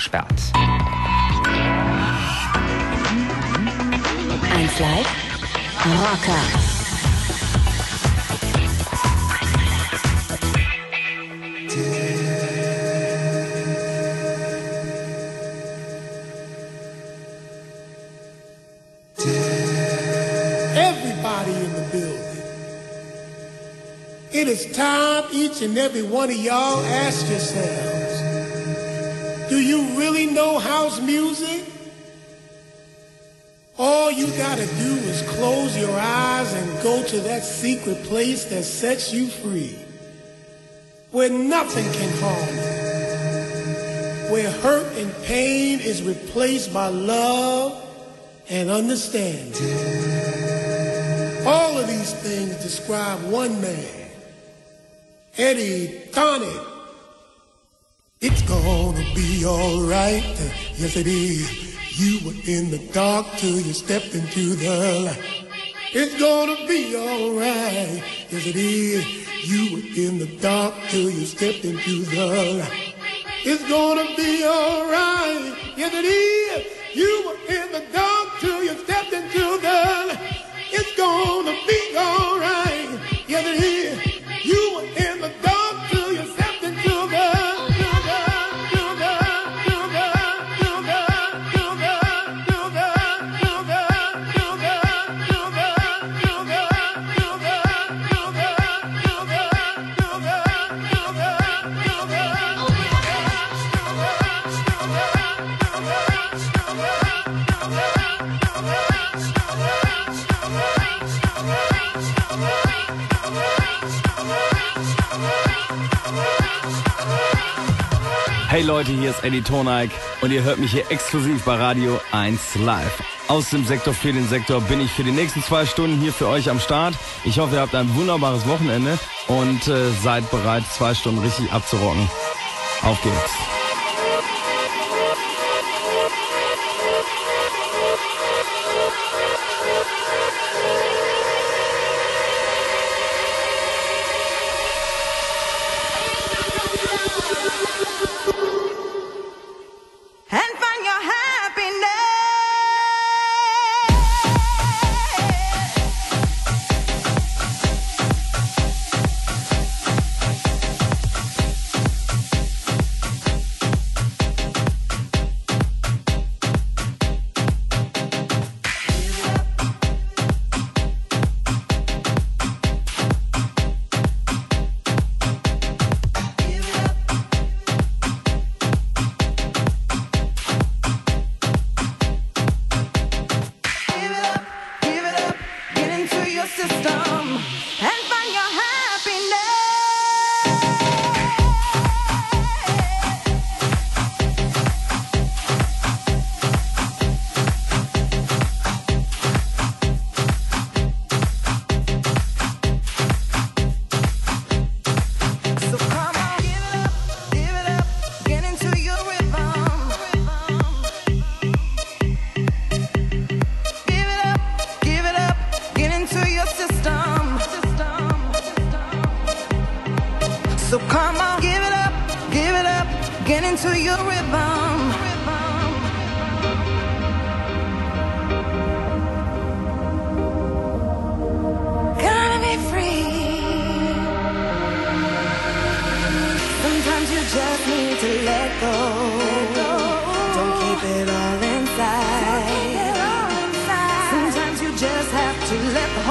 gesperrt. 1 Live Rocker. Everybody in the building. It is time each and every one of y'all ask yourselves, do you really know house music? All you gotta do is close your eyes and go to that secret place that sets you free, where nothing can harm you, where hurt and pain is replaced by love and understanding. All of these things describe one man, Eddie Thoneick. It's gonna be alright, yes it is. You were in the dark till you stepped into the light. It's gonna be alright, yes it is. You were in the dark till you stepped into the light. It's gonna be alright, yes it is. You were in the dark till you stepped into the light. It's gonna be alright, yes it is. You were in the dark Hey Leute, hier ist Eddie Tonaik und ihr hört mich hier exklusiv bei Radio 1 Live. Aus dem Sektor für den Sektor bin ich für die nächsten zwei Stunden hier für euch am Start. Ich hoffe, ihr habt ein wunderbares Wochenende und äh, seid bereit, zwei Stunden richtig abzurocken. Auf geht's. So come on, give it up, give it up, get into your rhythm. Gotta be free. Sometimes you just need to let go. Don't keep it all inside. Sometimes you just have to let the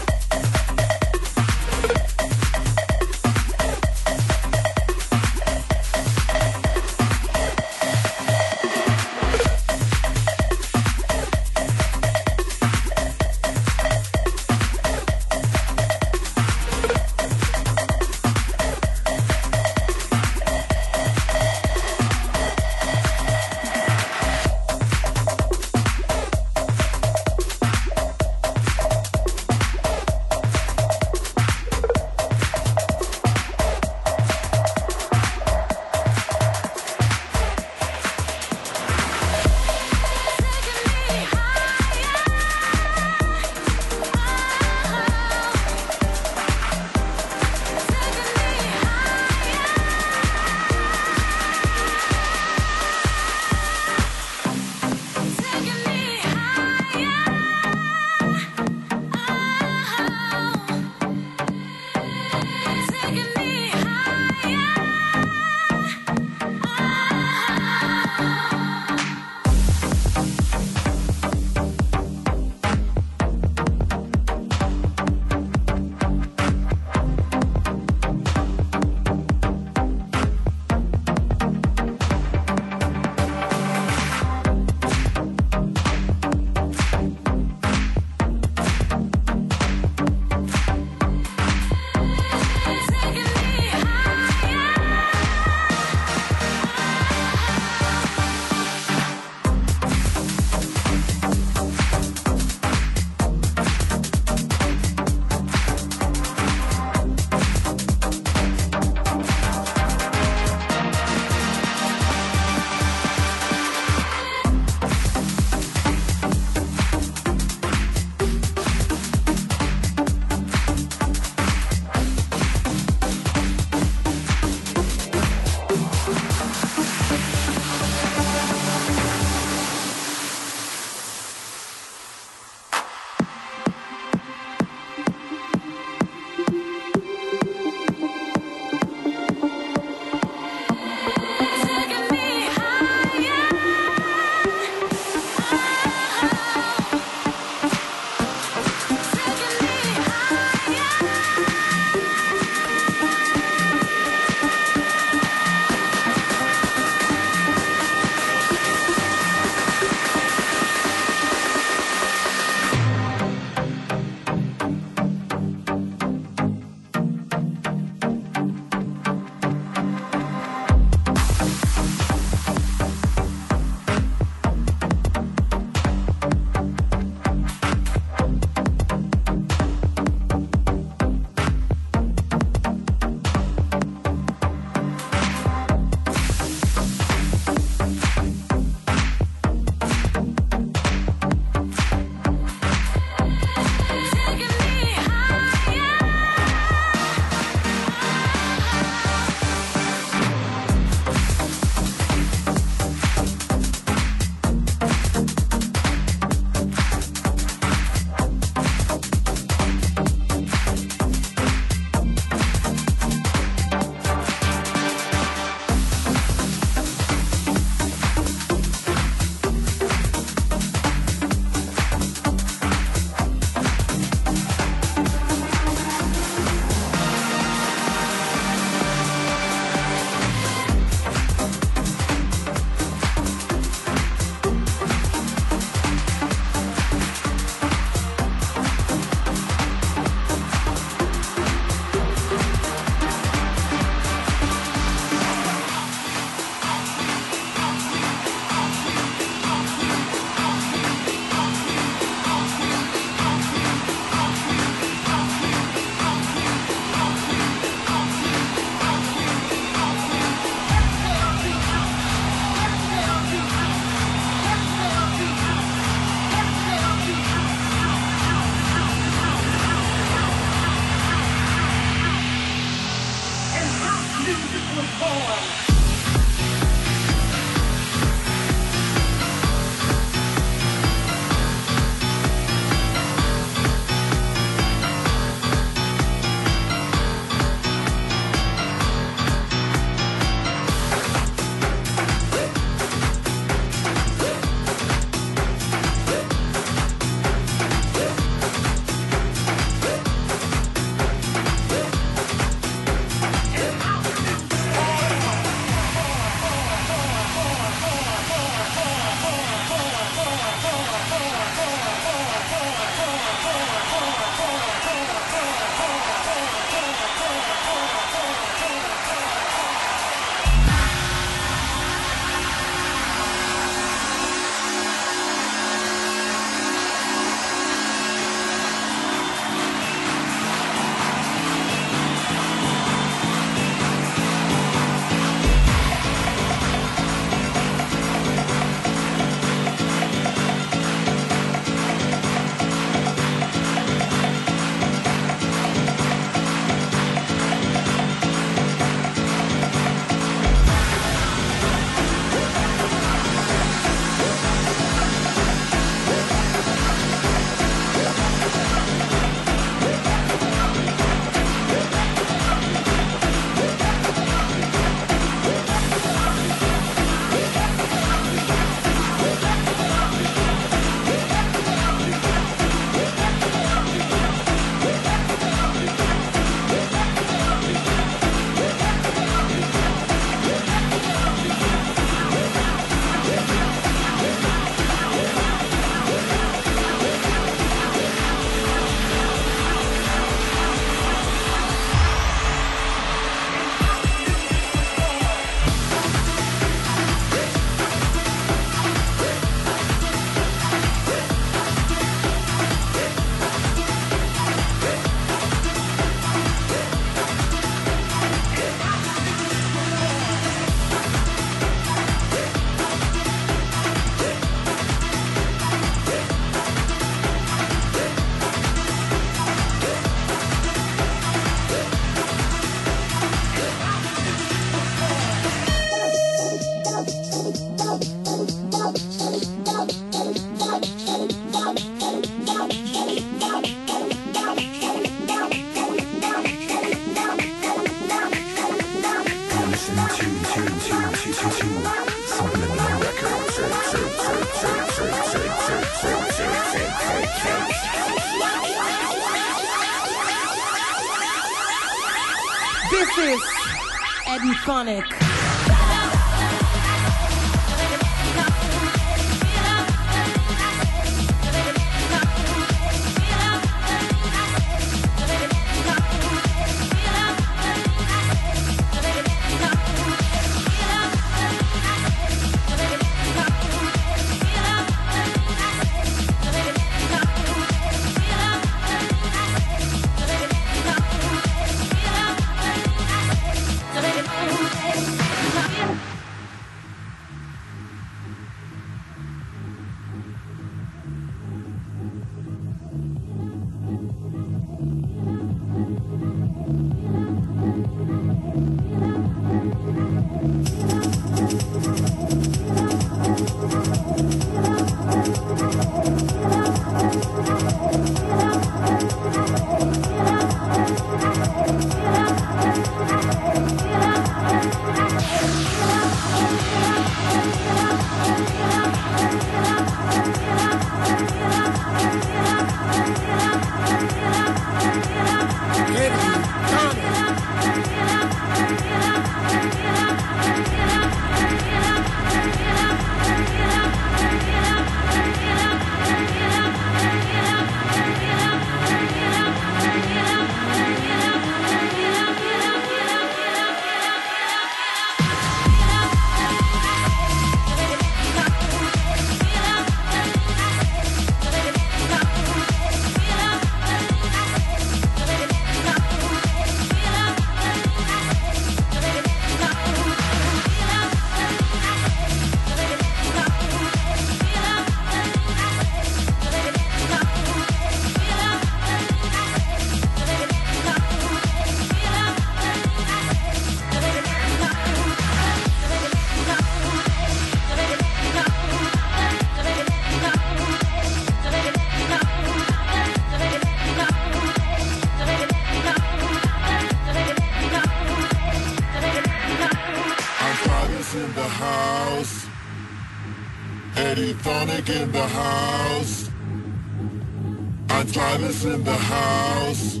Arthritis in the house.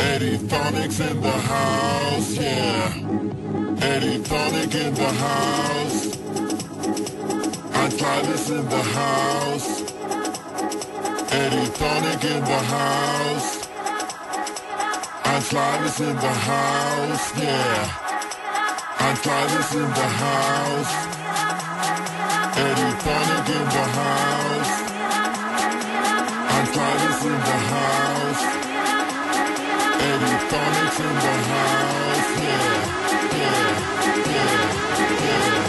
Eddie Thoneick's in the house, yeah. Eddie Thoneick in the house. Arthritis in the house. Eddie Thoneick in the house. Arthritis in the house, yeah. Arthritis in the house. Eddie Thoneick in the house. In the house. Phonic's the house. Yeah, yeah, yeah, yeah,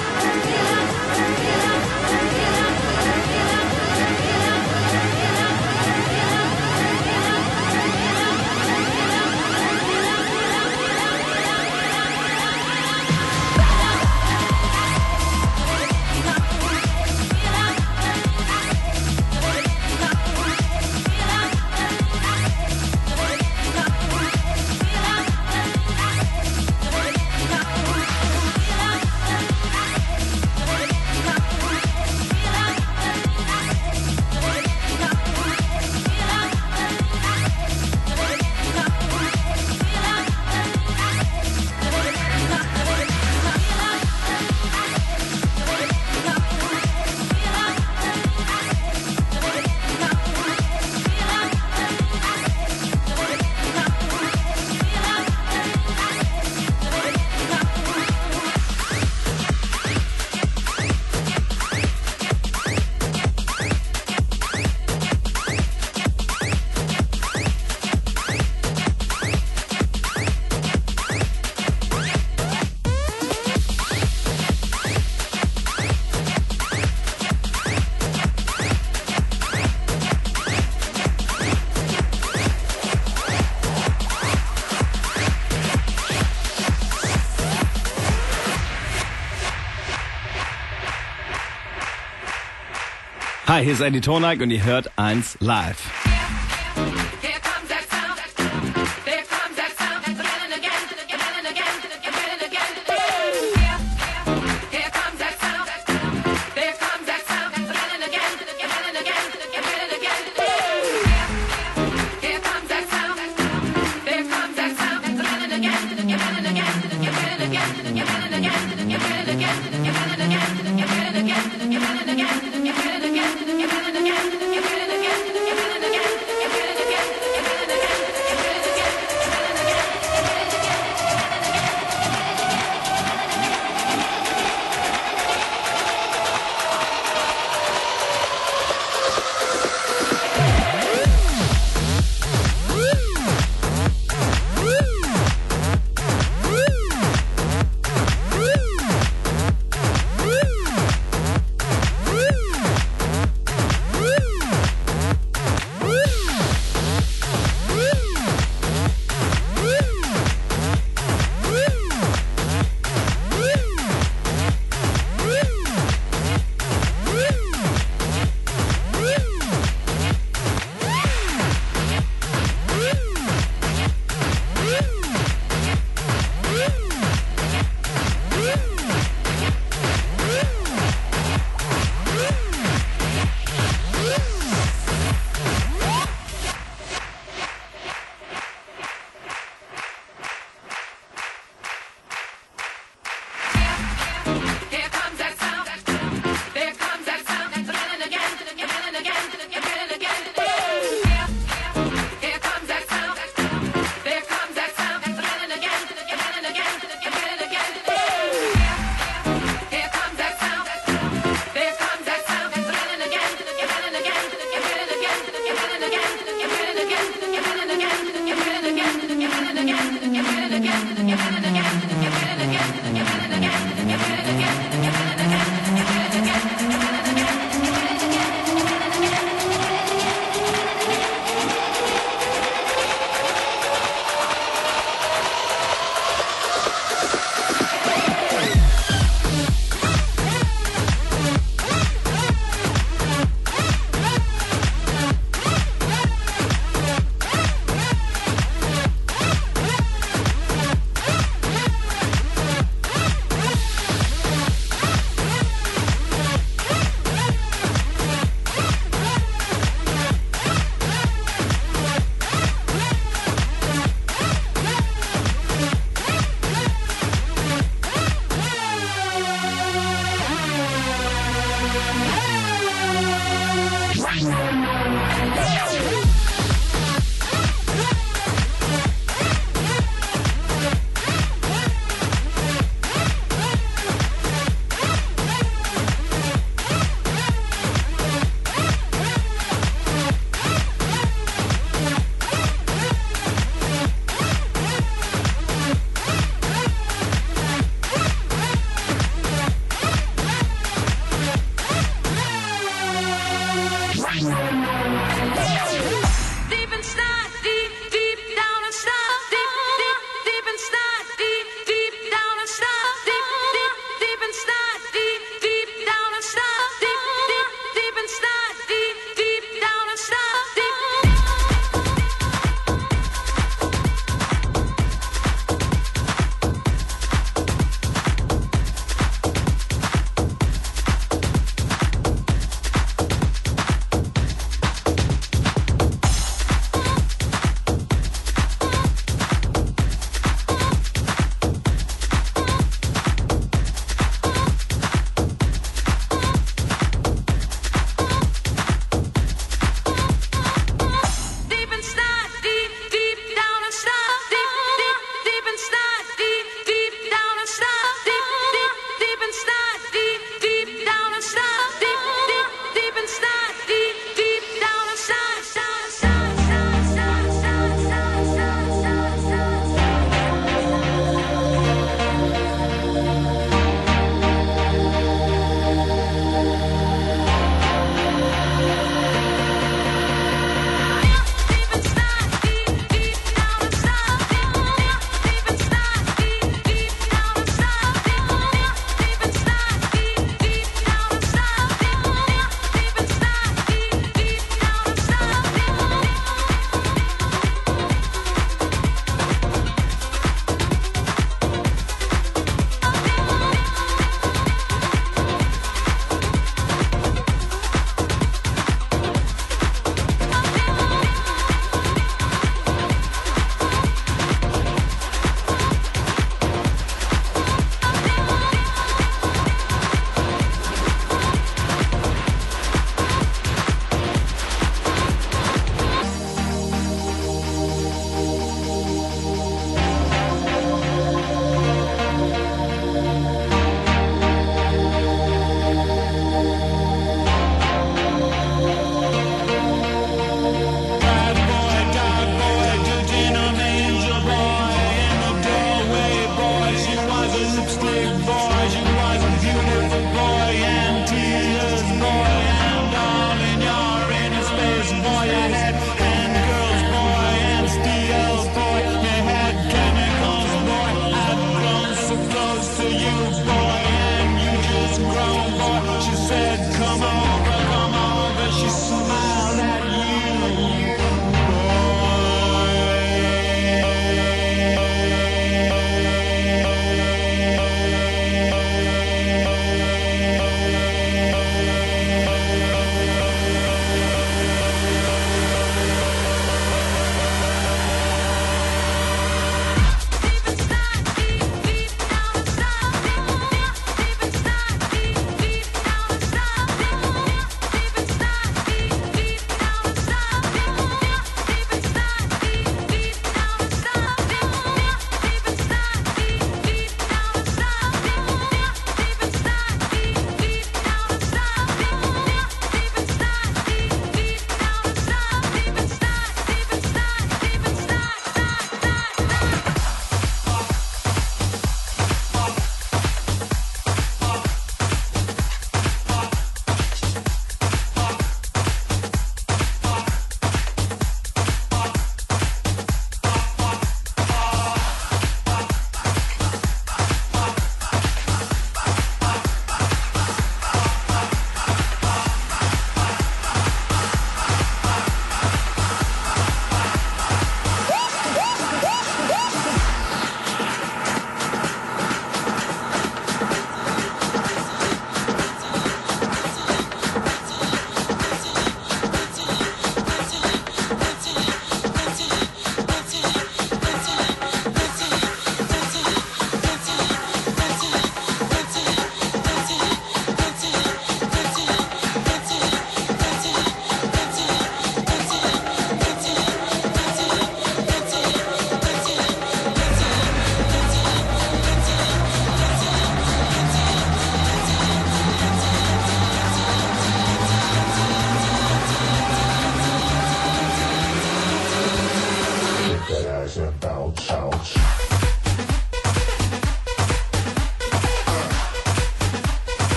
Hi, hier ist Andy Tonak und ihr hört eins live.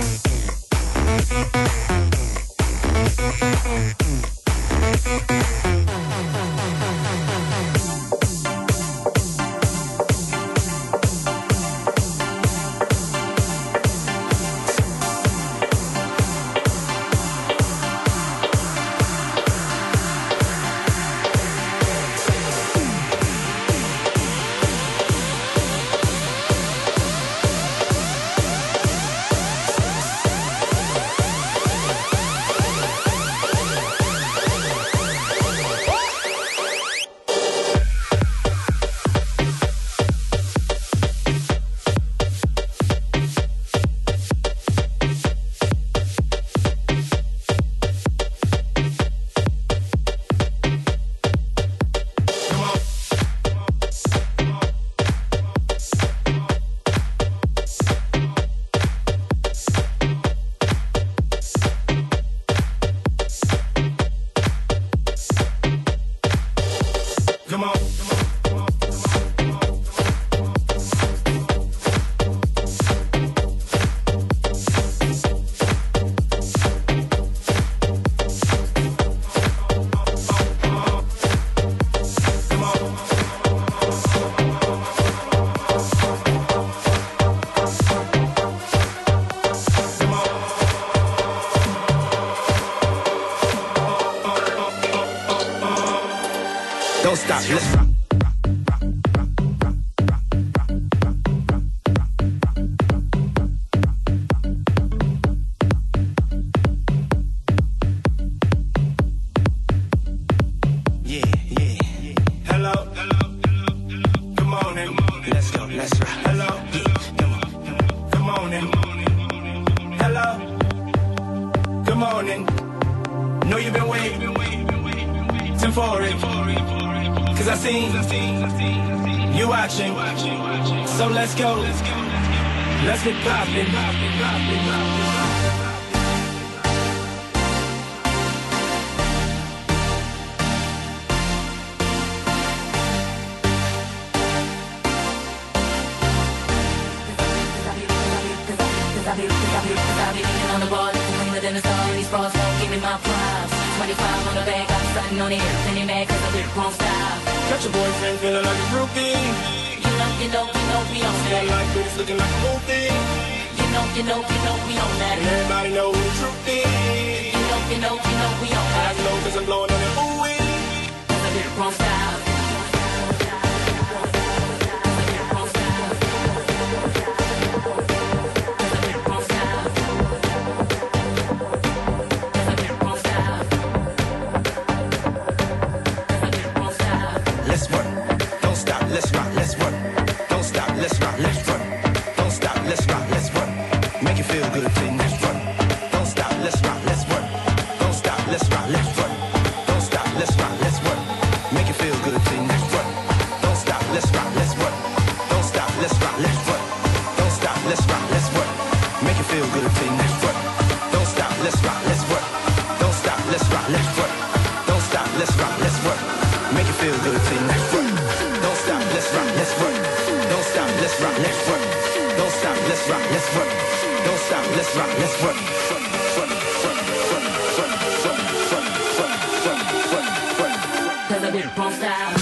Thank you. stop, let's rock, let's run. Don't stop, let's rock, let's run. Don't stop, let's rock, let's run. Run, run, run, run, run, run, run, run, run, run. Cause I'm been a pro style.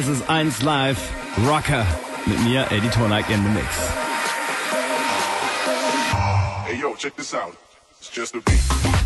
Das ist 1 Live Rocker mit mir, Eddie Thoneick in the Mix. Hey yo, check this out. It's just a beat.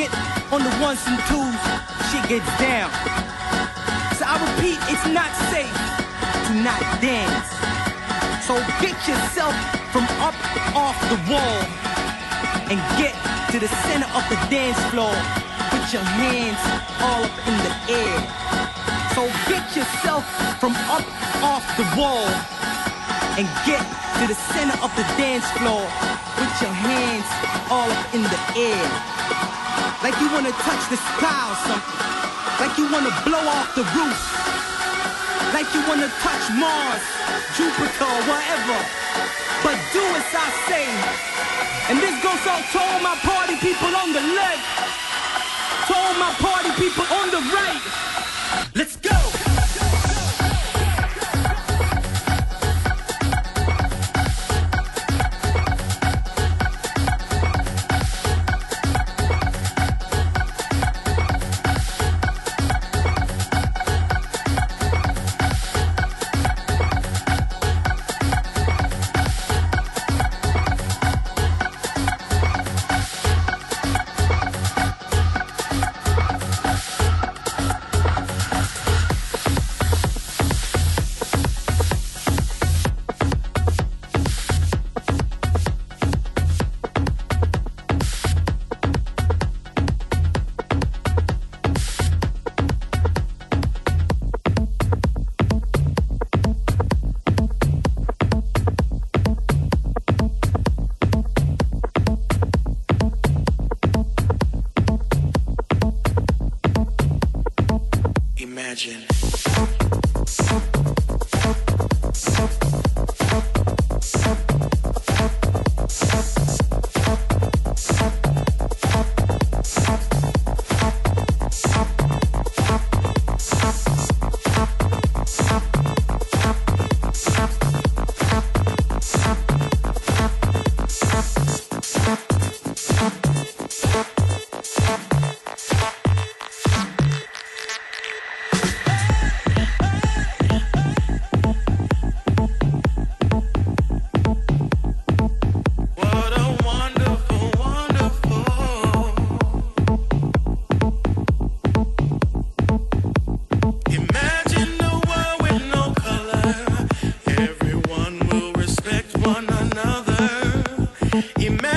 Get on the ones and twos, shit gets down. So I repeat, it's not safe to not dance. So get yourself from up off the wall and get to the center of the dance floor. Put your hands all up in the air. So get yourself from up off the wall and get to the center of the dance floor. Put your hands all up in the air. Like you wanna touch the sky or something. Like you wanna blow off the roof. Like you wanna touch Mars, Jupiter, or whatever. But do as I say. And this goes out to all my party people on the left. To all my party people on the right. Imagine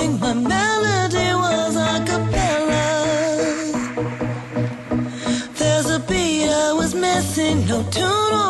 sing. My melody was a cappella. There's a beat I was missing, no tune.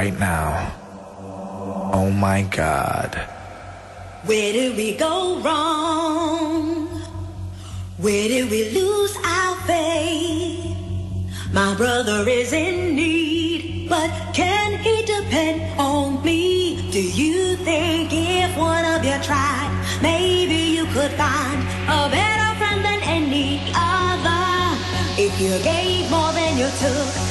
right now. Oh my God. Where did we go wrong? Where did we lose our faith? My brother is in need, but can he depend on me? Do you think if one of you tried, maybe you could find a better friend than any other? If you gave more than you took,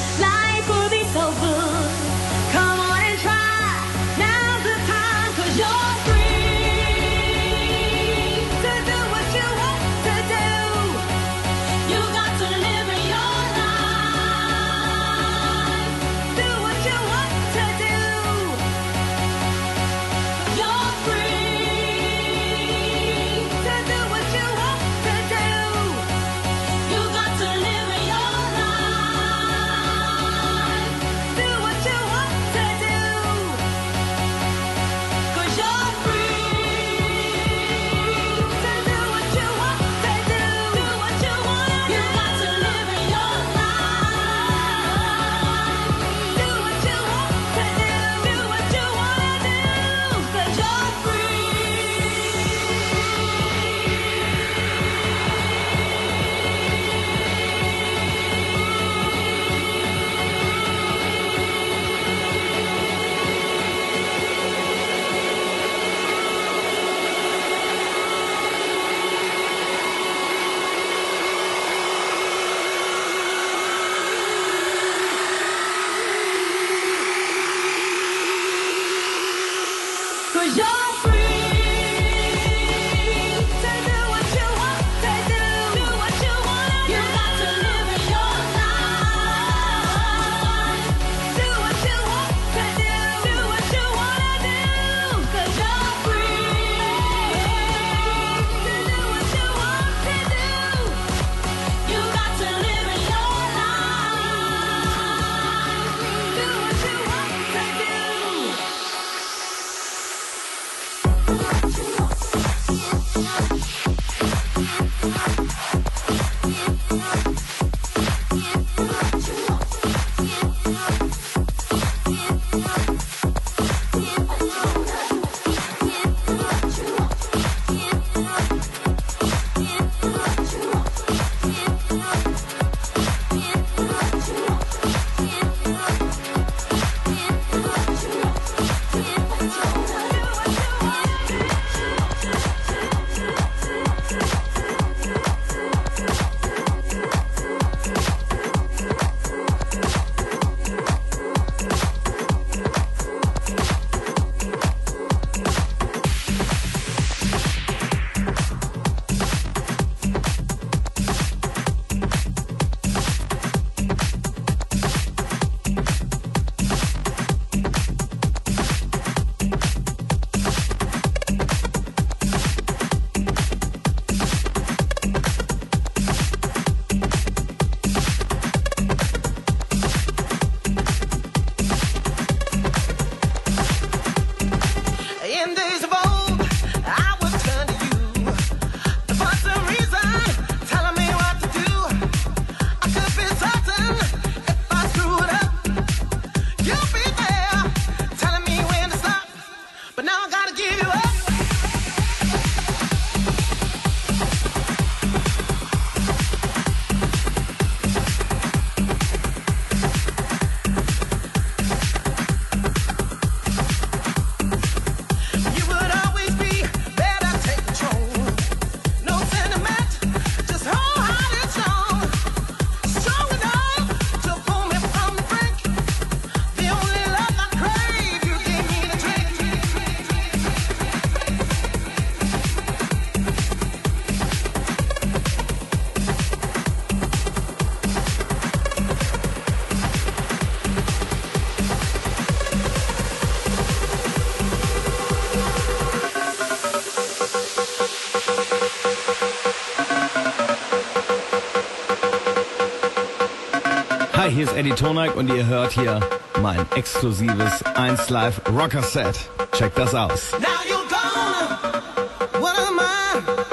Eddie Tonak und ihr hört hier mein exklusives 1 Live Rocker Set. Checkt das aus. Now you're gone. What am I?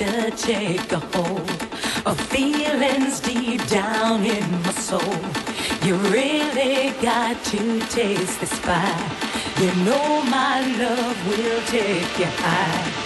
to take a hold of feelings deep down in my soul. You really got to taste this fire. You know my love will take you high.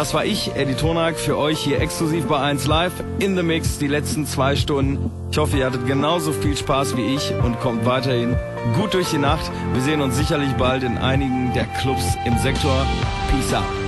Das war ich, Eddie Tonak, für euch hier exklusiv bei 1 Live in the Mix die letzten zwei Stunden. Ich hoffe, ihr hattet genauso viel Spaß wie ich und kommt weiterhin gut durch die Nacht. Wir sehen uns sicherlich bald in einigen der Clubs im Sektor. Peace out.